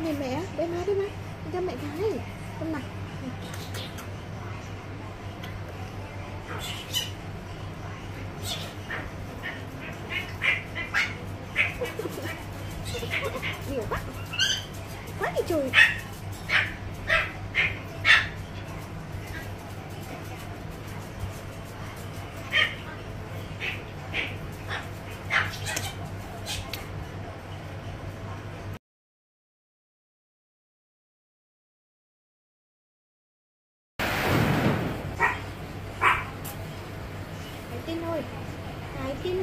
con này mẹ bé má bé má cho mẹ cái. Con này nhiều quá. Quá đi trời. 白天